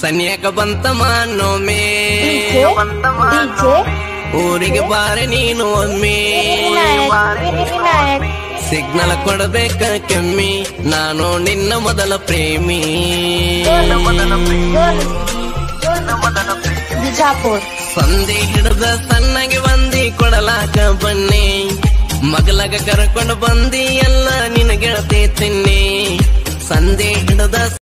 ಸನ್ಯಾಕ ಬಂತ ಮಾನೊಮ್ಮೆ. ಡಿಜೆ ಊರಿಗೆ ಬಾರೆ ನೀನು ಒಮ್ಮೆ. ಸಿಗ್ನಲ್ ಕೊಡಬೇಕ ಕೆಮ್ಮಿ. ನಾನು ನಿನ್ನ ಮೊದಲ ಪ್ರೇಮಿ. ಬಿಜಾಪುರ್. ಸಂಧಿ ಹಿಡ್ದ ಸಣ್ಣಗೆ ಬಂದಿ ಕೊಡಲಾಕ ಬನ್ನಿ. ಮಗಲಾಗ ಕರ್ಕೊಂಡು ಬಂದಿ ಎಲ್ಲ ನಿನ್ನ ಗೆಳತಿ ತಿನ್ನಿ. ಸಂಧಿ